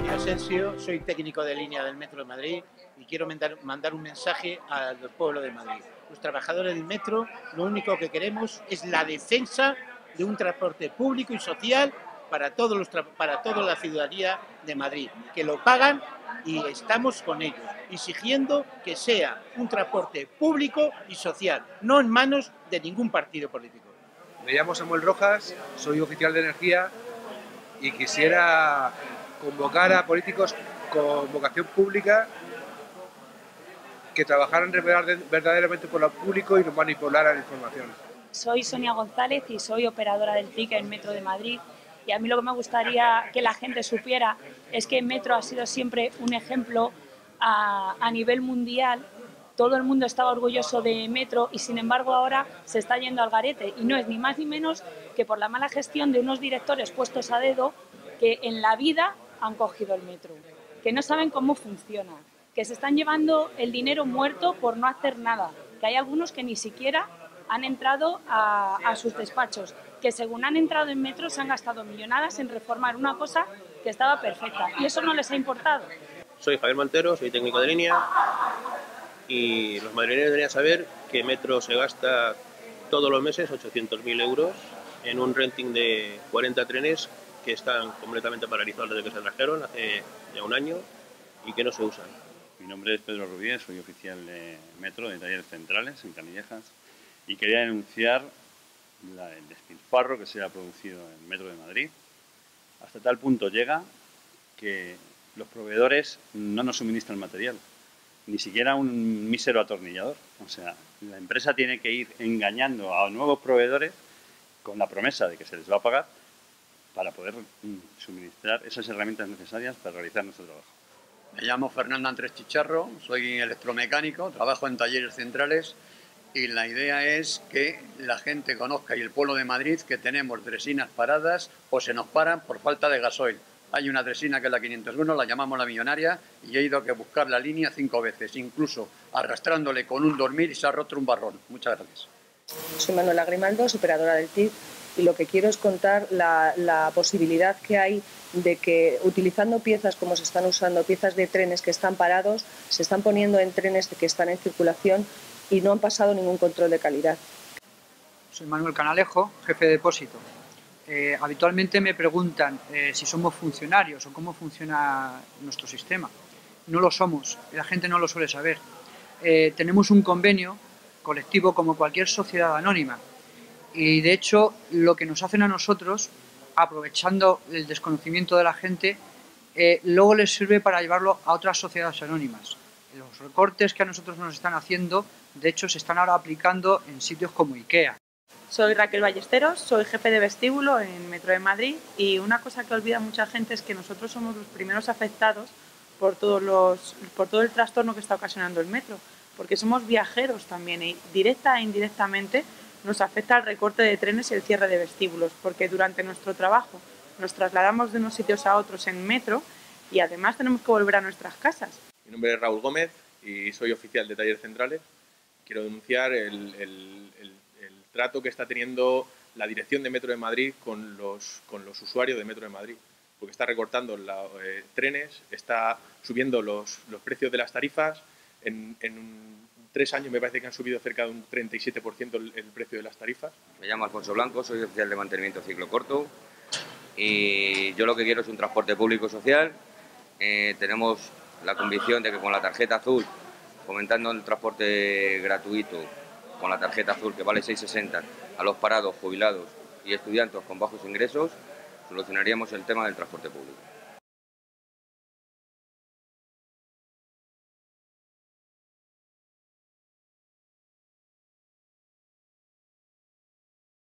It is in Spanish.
Antonio Asensio, soy técnico de línea del Metro de Madrid y quiero mandar, mandar un mensaje al pueblo de Madrid. Los trabajadores del metro lo único que queremos es la defensa de un transporte público y social para, todos los, para toda la ciudadanía de Madrid, que lo pagan y estamos con ellos, exigiendo que sea un transporte público y social, no en manos de ningún partido político. Me llamo Samuel Rojas, soy oficial de energía y quisiera convocar a políticos con vocación pública que trabajaran verdaderamente por lo público y no manipularan la información. Soy Sonia González y soy operadora del TIC en Metro de Madrid. Y a mí lo que me gustaría que la gente supiera es que Metro ha sido siempre un ejemplo a nivel mundial. Todo el mundo estaba orgulloso de Metro y sin embargo ahora se está yendo al garete. Y no es ni más ni menos que por la mala gestión de unos directores puestos a dedo que en la vida han cogido el metro, que no saben cómo funciona, que se están llevando el dinero muerto por no hacer nada, que hay algunos que ni siquiera han entrado a, a sus despachos, que según han entrado en metro se han gastado millonadas en reformar una cosa que estaba perfecta y eso no les ha importado. Soy Javier Montero, soy técnico de línea y los madrileños deberían saber que Metro se gasta todos los meses 800.000 euros en un renting de 40 trenes que están completamente paralizados desde que se trajeron hace ya un año y que no se usan. Mi nombre es Pedro Rubí, soy oficial de Metro de Talleres Centrales en Canillejas y quería denunciar el despilfarro que se ha producido en Metro de Madrid. Hasta tal punto llega que los proveedores no nos suministran material ni siquiera un mísero atornillador. O sea, la empresa tiene que ir engañando a nuevos proveedores con la promesa de que se les va a pagar para poder mm, suministrar esas herramientas necesarias para realizar nuestro trabajo. Me llamo Fernando Andrés Chicharro, soy electromecánico, trabajo en talleres centrales y la idea es que la gente conozca y el pueblo de Madrid que tenemos dresinas paradas o se nos paran por falta de gasoil. Hay una dresina que es la 501, la llamamos la millonaria, y he ido a buscar la línea cinco veces, incluso arrastrándole con un dormir y se ha roto un barrón. Muchas gracias. Soy Manuela Grimaldo, operadora del TIP, y lo que quiero es contar la, posibilidad que hay de que utilizando piezas como se están usando, piezas de trenes que están parados, se están poniendo en trenes que están en circulación y no han pasado ningún control de calidad. Soy Manuel Canalejo, jefe de depósito. Eh, habitualmente me preguntan eh, si somos funcionarios o cómo funciona nuestro sistema. No lo somos, la gente no lo suele saber. Eh, tenemos un convenio colectivo como cualquier sociedad anónima y de hecho lo que nos hacen a nosotros, aprovechando el desconocimiento de la gente, luego les sirve para llevarlo a otras sociedades anónimas. Los recortes que a nosotros nos están haciendo, de hecho, se están ahora aplicando en sitios como IKEA. Soy Raquel Ballesteros, soy jefe de vestíbulo en Metro de Madrid y una cosa que olvida mucha gente es que nosotros somos los primeros afectados por, todos los, por todo el trastorno que está ocasionando el metro, porque somos viajeros también directa e indirectamente nos afecta el recorte de trenes y el cierre de vestíbulos, porque durante nuestro trabajo nos trasladamos de unos sitios a otros en metro y además tenemos que volver a nuestras casas. Mi nombre es Raúl Gómez y soy oficial de Talleres Centrales. Quiero denunciar el trato que está teniendo la dirección de Metro de Madrid con los, con los usuarios de Metro de Madrid, porque está recortando los eh, trenes, está subiendo los, los, precios de las tarifas. En, en tres años me parece que han subido cerca de un 37% el, precio de las tarifas. Me llamo Alfonso Blanco, soy oficial de mantenimiento ciclo corto y yo lo que quiero es un transporte público social. Eh, tenemos la convicción de que con la tarjeta azul, fomentando el transporte gratuito con la tarjeta azul que vale 6,60 a los parados, jubilados y estudiantes con bajos ingresos, solucionaríamos el tema del transporte público.